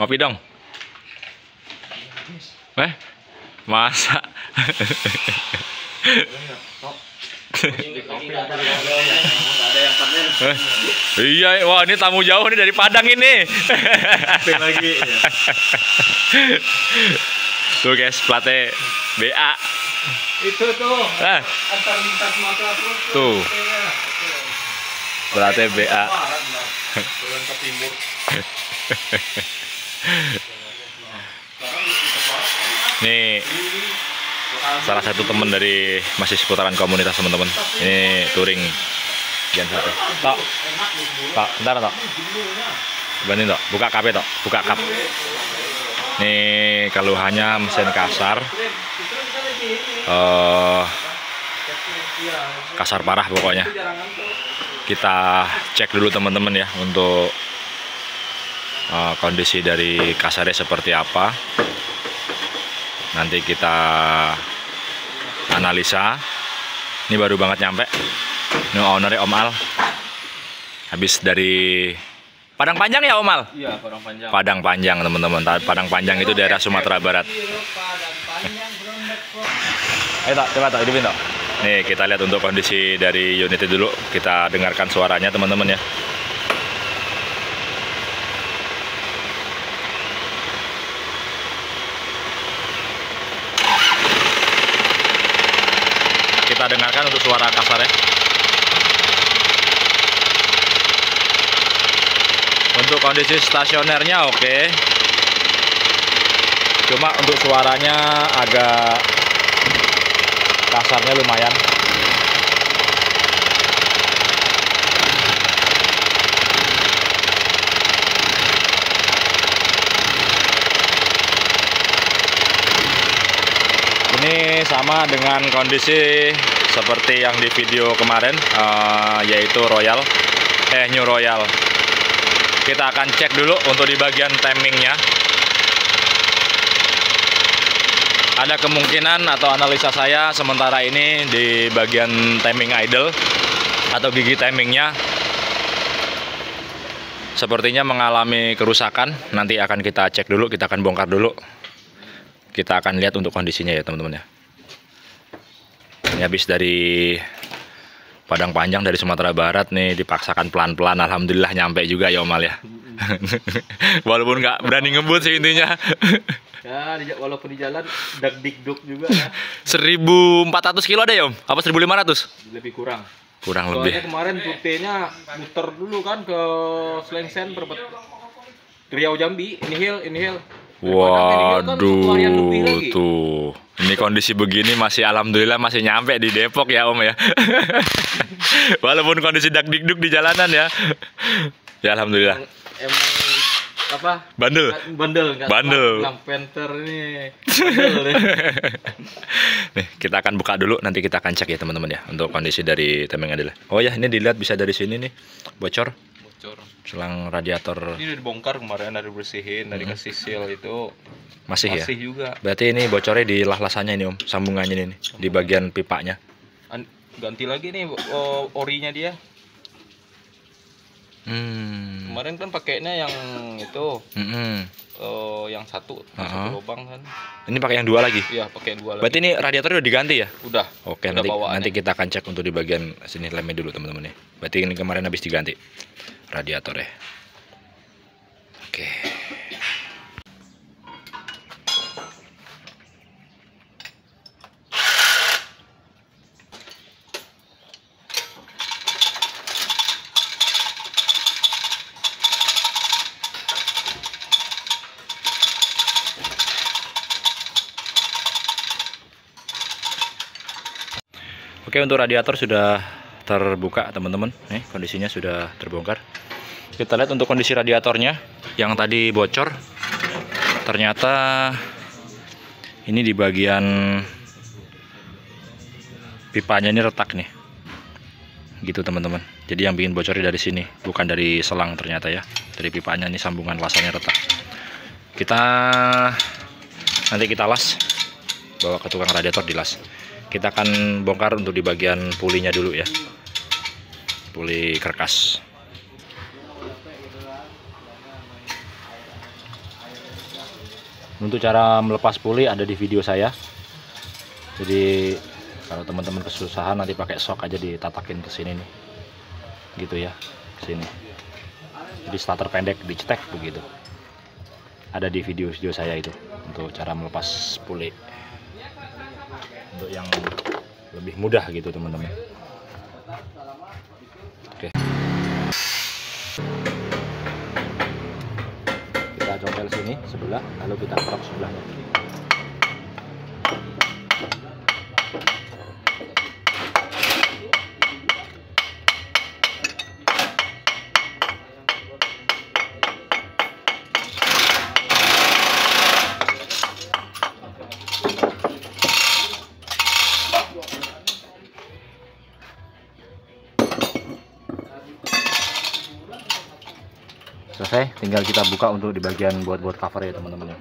Ngopi dong. Eh? Masa? Eh, iya, wah ini tamu jauh nih dari Padang ini. lagi ya. Tuh guys, platnya BA. Itu tuh Ah, antar lintas tuh. Platnya BA. Turun ke timur. Nih salah satu teman dari masih seputaran komunitas teman-teman. Ini touring Gen satu. Tok. Tok, bentar tok. Bantuin tok, buka KP tok, buka kap. Nih kalau hanya mesin kasar eh kasar parah pokoknya. Kita cek dulu teman-teman ya untuk eh, kondisi dari kasarnya seperti apa. Nanti kita analisa. Ini baru banget nyampe. Ini ownernya Om Al. Habis dari Padang Panjang ya Om Al? Iya, orang panjang. Padang Panjang teman-teman. Padang Panjang itu daerah Sumatera Barat. Ayo tak, coba tak hidupin tak. Nih kita lihat untuk kondisi dari unit itu dulu. Kita dengarkan suaranya teman-teman ya. Kita dengarkan untuk suara kasarnya. Untuk kondisi stasionernya oke. Cuma untuk suaranya agak kasarnya lumayan. Ini sama dengan kondisi seperti yang di video kemarin, eh, yaitu Royal, eh New Royal. Kita akan cek dulu untuk di bagian timingnya. Ada kemungkinan atau analisa saya sementara ini di bagian timing idle atau gigi timingnya sepertinya mengalami kerusakan. Nanti akan kita cek dulu, kita akan bongkar dulu. Kita akan lihat untuk kondisinya ya teman-teman ya. Ini habis dari Padang Panjang dari Sumatera Barat nih dipaksakan pelan-pelan. Alhamdulillah nyampe juga ya Omal ya. Walaupun nggak berani ngebut sih intinya. Ya, walaupun di jalan dak dikduk juga ya. 1400 kilo ada ya Om? Apa 1500? Lebih kurang. Kurang Soalnya lebih. kemarin rutenya muter dulu kan ke Slengsen berbet Riau Jambi, ini hill, ini hill. Waduh, tuh. Ini kondisi begini masih alhamdulillah masih nyampe di Depok ya Om ya. Walaupun kondisi dak dikduk di jalanan ya. Ya alhamdulillah. Emang apa? Bandel. Bandel enggak Bandel. Bilang penter ini. Bandel. Nih, kita akan buka dulu nanti kita akan cek ya teman-teman ya untuk kondisi dari temeng adalah. Oh ya, ini dilihat bisa dari sini nih. Bocor. Selang radiator Ini udah dibongkar kemarin, dari bersihin, dari kasih seal itu masih ya. masih juga. Berarti ini bocornya di lah-lasannya ini Om, sambungannya ini di bagian pipanya. An- ganti lagi nih orinya dia. Hmm. Kemarin kan pakainya yang itu Mm-mm. eh, yang satu, yang Uh-huh. satu lubang kan. Ini pakai yang dua lagi. Iya, pakai dua lagi. Berarti ini radiator udah diganti ya? Udah. Oke, Udah nanti bawaannya. nanti kita akan cek untuk di bagian sini lemnya dulu teman-teman ya. Berarti ini kemarin habis diganti radiator ya. Oke. Oke untuk radiator sudah terbuka teman-teman nih kondisinya sudah terbongkar kita lihat untuk kondisi radiatornya. Yang tadi bocor. Ternyata ini di bagian pipanya ini retak nih. Gitu teman-teman. Jadi yang bikin bocornya dari sini bukan dari selang ternyata ya. Dari pipanya ini sambungan lasanya retak. Kita nanti kita las. Bawa ke tukang radiator dilas. Kita akan bongkar untuk di bagian pulinya dulu ya. Puli kerkas untuk cara melepas puli ada di video saya. Jadi kalau teman-teman kesusahan nanti pakai sok aja ditatakin ke sini nih. Gitu ya sini. Jadi starter pendek dicetek begitu. Ada di video-video saya itu untuk cara melepas puli. Untuk yang lebih mudah gitu teman-teman. Oke. kita sebelah lalu kita kerok sebelahnya selesai tinggal kita buka untuk di bagian buat-buat cover ya teman-teman ya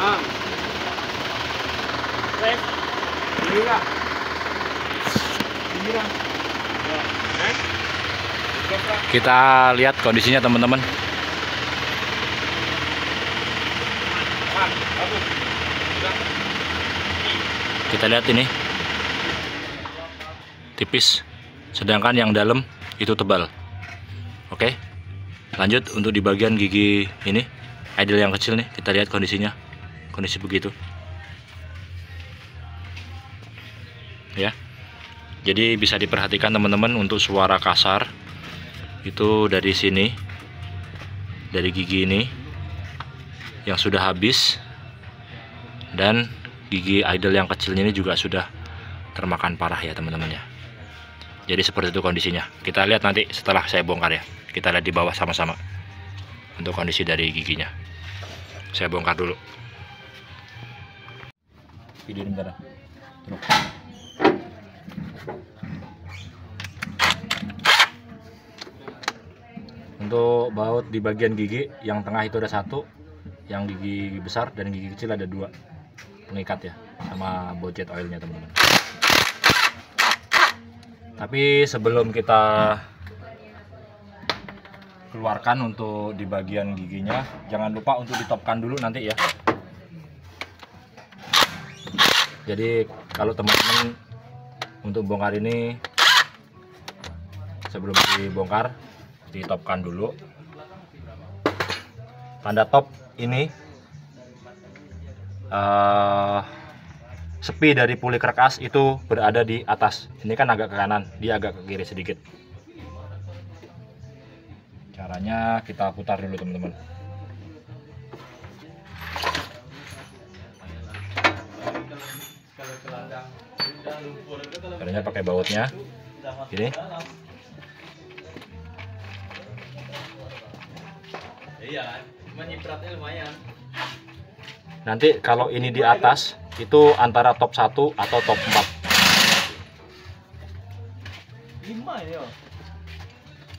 Nah. Wes. Ini kak. Ini kak. Ya. Eh? Terus, Kak. Kita lihat kondisinya teman-teman. Kita lihat ini. Tipis sedangkan yang dalam itu tebal. Oke lanjut untuk di bagian gigi ini. Idle yang kecil nih kita lihat kondisinya. Kondisi begitu. Ya. Jadi bisa diperhatikan teman-teman untuk suara kasar itu dari sini dari gigi ini yang sudah habis dan gigi idle yang kecilnya ini juga sudah termakan parah ya teman-teman ya jadi seperti itu kondisinya. Kita lihat nanti setelah saya bongkar ya. Kita lihat di bawah sama-sama untuk kondisi dari giginya. Saya bongkar dulu. Video Truk. Untuk baut di bagian gigi yang tengah itu ada satu yang gigi besar dan gigi kecil ada dua. Pengikat ya sama budget oilnya teman-teman. Tapi sebelum kita keluarkan untuk di bagian giginya jangan lupa untuk ditopkan dulu nanti ya. Jadi kalau teman-teman untuk bongkar ini sebelum dibongkar ditopkan dulu. Tanda top ini eh sepi dari puli kerkas itu berada di atas. Ini kan agak ke kanan dia agak ke kiri sedikit. Caranya kita putar dulu teman-teman. Caranya pakai bautnya. Gini lumayan. nanti kalau ini di atas itu antara top 1 atau top 4 Lima ya.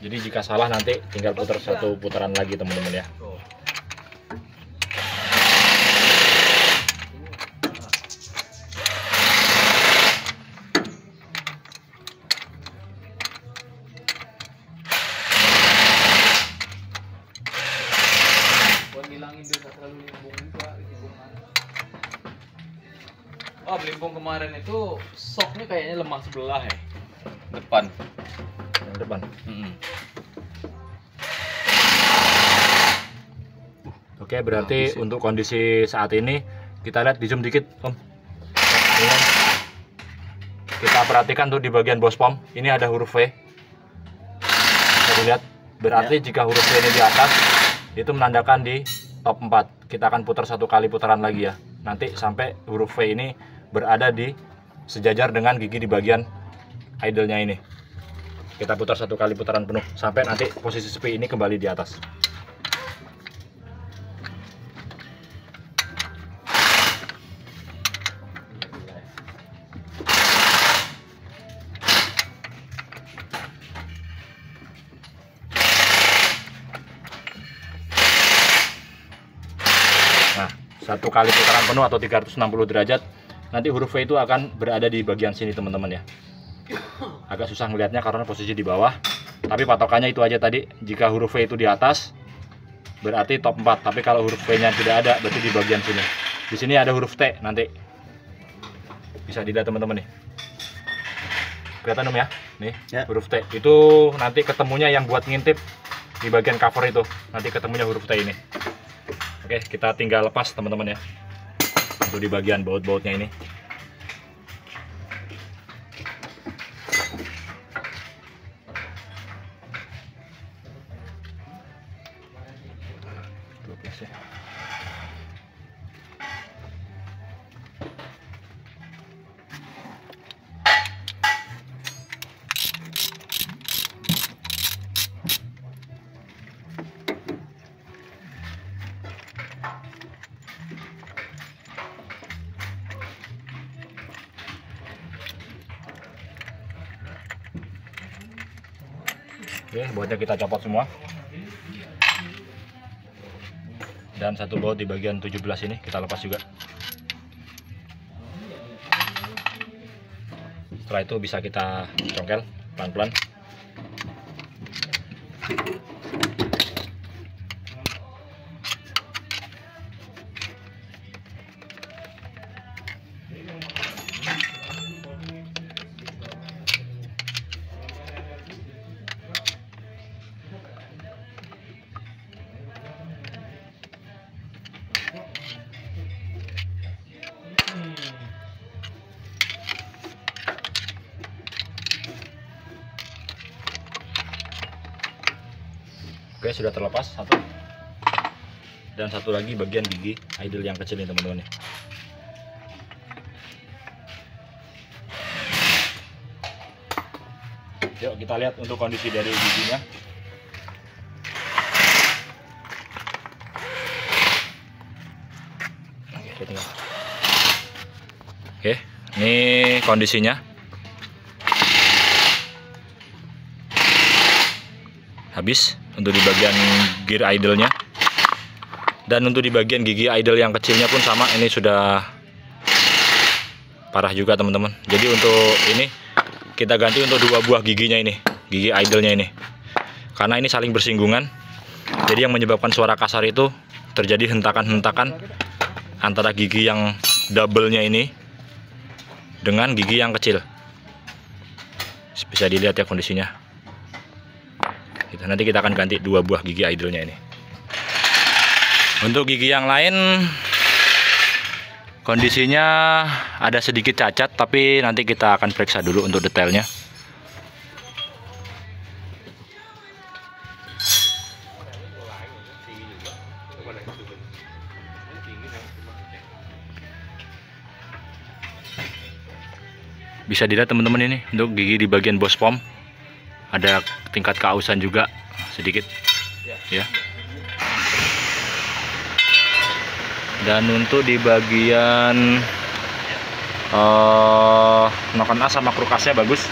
jadi jika salah nanti tinggal putar satu putaran lagi teman-teman ya itu soknya kayaknya lemah sebelah ya. Depan. yang depan Oke, berarti Habis ya. untuk kondisi saat ini kita lihat di zoom dikit, Om. Kita perhatikan tuh di bagian bos pom, ini ada huruf V. Bisa dilihat. Berarti jika huruf V ini di atas, itu menandakan di top 4. Kita akan putar satu kali putaran lagi ya. Nanti sampai huruf V ini berada di sejajar dengan gigi di bagian idlenya ini. Kita putar satu kali putaran penuh sampai nanti posisi sepi ini kembali di atas. Nah, satu kali putaran penuh atau 360 derajat nanti huruf V itu akan berada di bagian sini teman-teman ya. Agak susah melihatnya karena posisi di bawah. Tapi patokannya itu aja tadi. Jika huruf V itu di atas berarti top 4 tapi kalau huruf V nya tidak ada berarti di bagian sini. Di sini ada huruf T nanti. Bisa dilihat teman-teman nih. Kelihatan om ya? Nih Ya. huruf T. Itu nanti ketemunya yang buat ngintip di bagian cover itu. Nanti ketemunya huruf T ini. Oke kita tinggal lepas teman-teman ya untuk di bagian baut-bautnya ini Oke, bautnya kita copot semua. Dan satu baut di bagian 17 ini kita lepas juga. Setelah itu bisa kita congkel pelan-pelan. Sudah terlepas satu. Dan satu lagi bagian gigi idle yang kecil ini teman-teman ya. Yuk kita lihat untuk kondisi dari giginya. Oke, ini kondisinya. Habis untuk di bagian gear idle-nya. Dan untuk di bagian gigi idle yang kecilnya pun sama, ini sudah parah juga teman-teman. Jadi untuk ini kita ganti untuk dua buah giginya ini, gigi idle-nya ini. Karena ini saling bersinggungan. Jadi yang menyebabkan suara kasar itu terjadi hentakan-hentakan antara gigi yang double-nya ini dengan gigi yang kecil. Bisa dilihat ya kondisinya. Gitu, nanti kita akan ganti dua buah gigi idle-nya ini. Untuk gigi yang lain kondisinya ada sedikit cacat tapi nanti kita akan periksa dulu untuk detailnya. Bisa dilihat teman-teman ini untuk gigi di bagian bos pom ada tingkat keausan juga sedikit. Ya. Dan untuk di bagian as sama krukasnya bagus.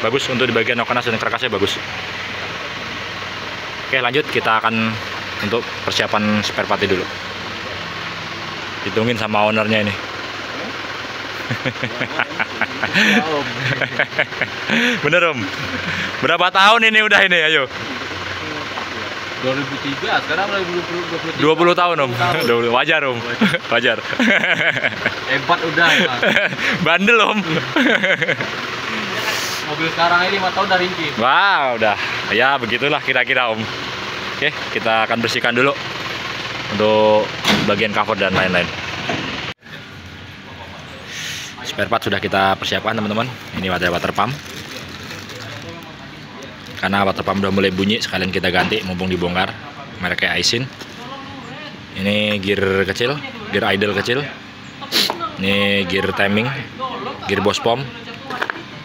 Bagus untuk di bagian noken as dan krukasnya bagus. Oke lanjut. Kita akan untuk persiapan spare part dulu. Hitungin sama ownernya ini bener om. Berapa tahun ini udah ini? Ayo. 2003 sekarang udah 20 20 tahun om. 20, wajar om. Wajar. Hebat udah Mas. bandel om. Mobil sekarang ini 5 tahun udah ringkih. Wah udah. Ya begitulah kira-kira om. Oke kita akan bersihkan dulu untuk bagian cover dan lain-lain spare part sudah kita persiapkan teman-teman. Ini ada water pump. Karena water pump udah mulai bunyi sekalian kita ganti mumpung dibongkar mereknya Aisin. Ini gear kecil gear idle kecil. Ini gear timing gear boss pump.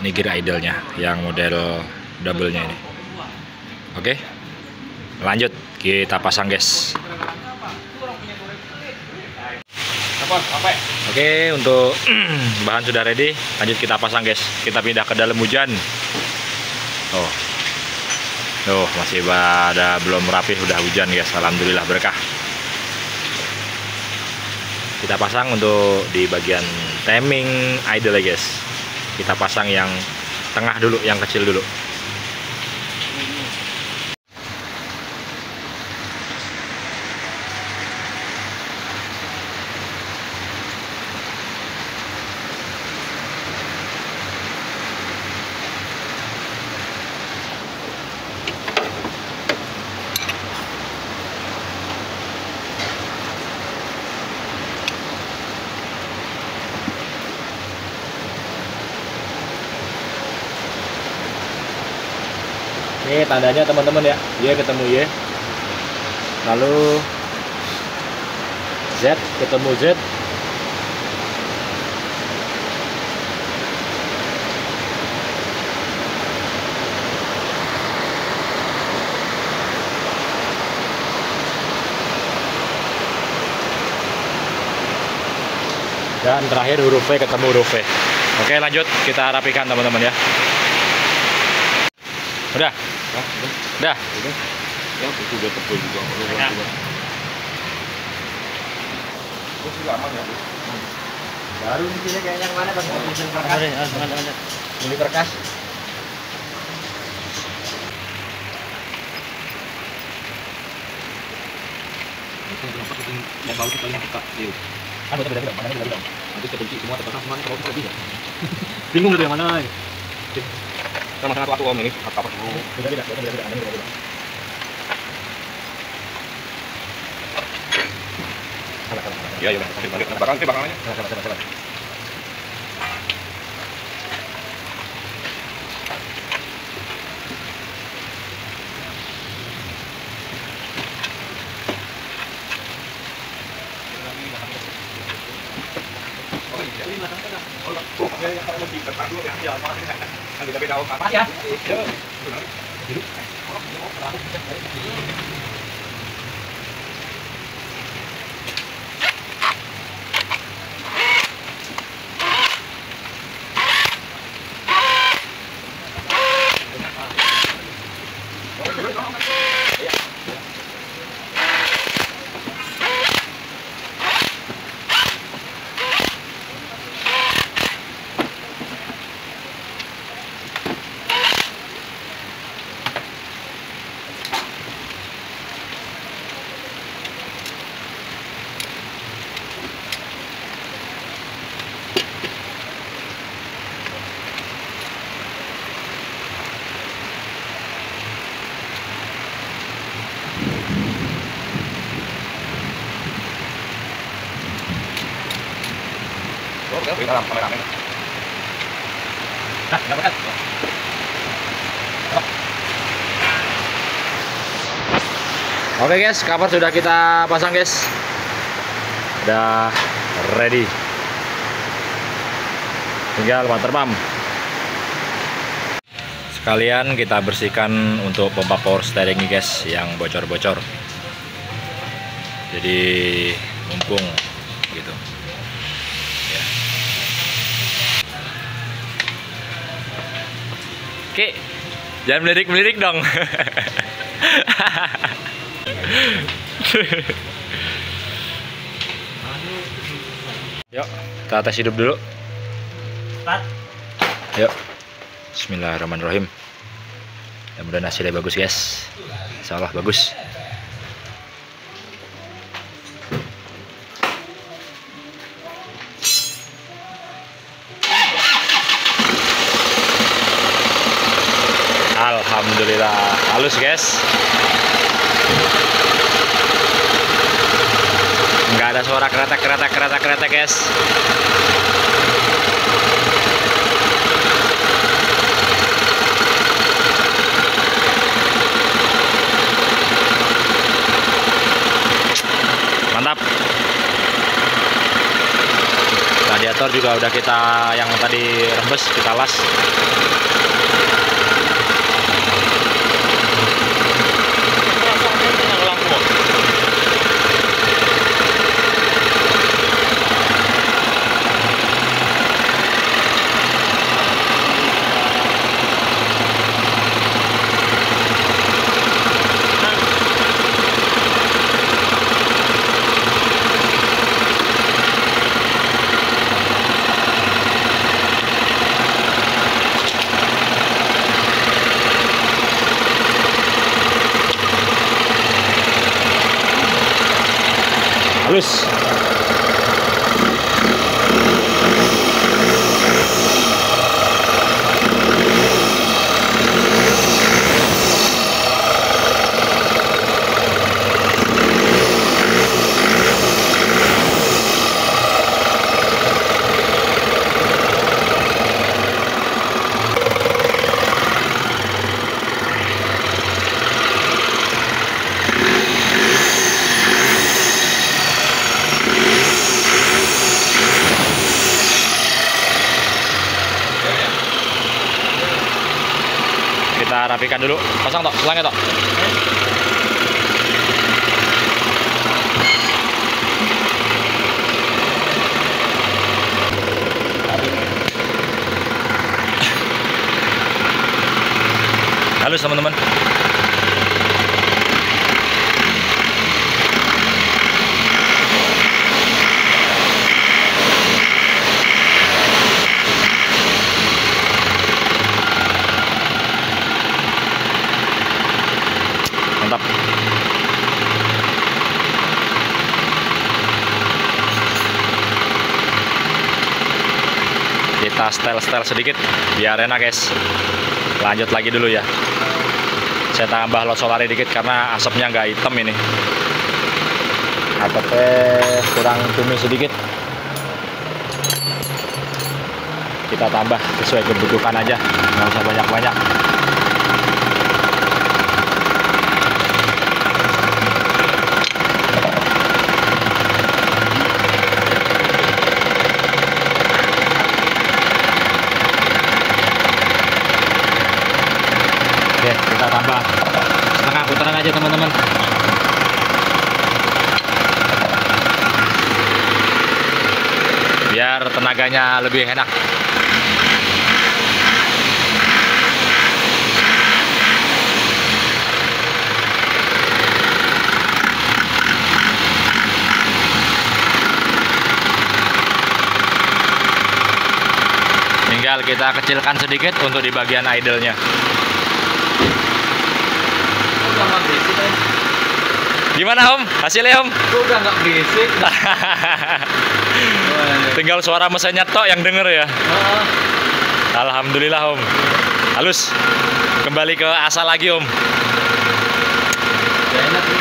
Ini gear idle nya yang model double nya ini. Oke lanjut. Kita pasang guys. Sampai Oke, untuk bahan sudah ready. Lanjut kita pasang, guys. Kita pindah ke dalam hujan. Oh. Tuh, masih pada belum rapi udah hujan guys. Alhamdulillah berkah. Kita pasang untuk di bagian timing idle guys. Kita pasang yang tengah dulu, yang kecil dulu. Ini tandanya teman-teman ya. Y ketemu Y. Lalu Z ketemu Z. Dan terakhir huruf V ketemu huruf V. Oke lanjut kita rapikan teman-teman ya. Udah, Hah, udah, udah. udah. Ya, itu udah tebel juga. Udah, Ya. udah. Terus juga aman ya, Bu? Baru sini kayaknya yang mana bang? Bisa kerkas. Beli kerkas. Itu kenapa kita mau tahu kita yang buka? Yuk. Kan udah beda-beda, mana beda-beda. Nanti terkunci semua terpasang semua kalau kita bisa. Bingung gitu yang mana? Sama-sama satu om ini. Apa apa? Beda-beda, beda-beda, mana beda-beda. Salah, salah, salah. Iya, iya. Balik, balik. Bakal, eh, bakalnya. Salah, salah, salah, salah. Pas ya? Oke, Nah, nggak. Oke guys, cover sudah kita pasang guys. Udah ready. Tinggal water pump. Sekalian kita bersihkan untuk pompa power steering guys yang bocor-bocor. Jadi mumpung Oke, jangan melirik-melirik dong. Yuk, kita tes hidup dulu. Yuk. Bismillahirrahmanirrahim. Mudah-mudahan hasilnya bagus, guys. Insya Allah bagus. Alhamdulillah. Halus guys. Nggak ada suara kereta kereta kereta kereta guys. Mantap. Radiator juga udah kita yang tadi rembes kita las Halus. Kita rapikan dulu. Pasang tok, selangnya tok. Halus teman-teman. Setel-setel sedikit biar enak guys. Lanjut lagi dulu ya. Saya tambah lot solari dikit karena asapnya nggak hitam ini. Asapnya kurang tumis sedikit. Kita tambah sesuai kebutuhan aja, nggak usah banyak-banyak. Tambah setengah putaran aja teman-teman. Biar tenaganya lebih enak. Tinggal kita kecilkan sedikit untuk di bagian idle-nya. Nggak berisik? Gimana Om? Hasilnya Om? Udah nggak berisik. Tinggal suara mesinnya tok yang denger ya. Heeh. Alhamdulillah Om. Halus. Kembali ke asal lagi Om. Udah enak nih.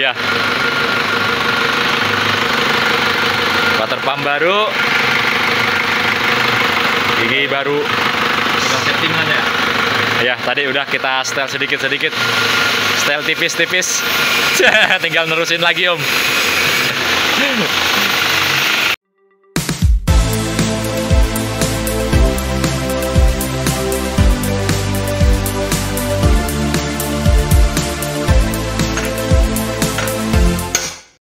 Iya. Water pump baru. Gigi baru. Udah settingan ya. Ya, tadi udah kita setel sedikit-sedikit. Setel tipis-tipis. Tinggal nerusin lagi Om.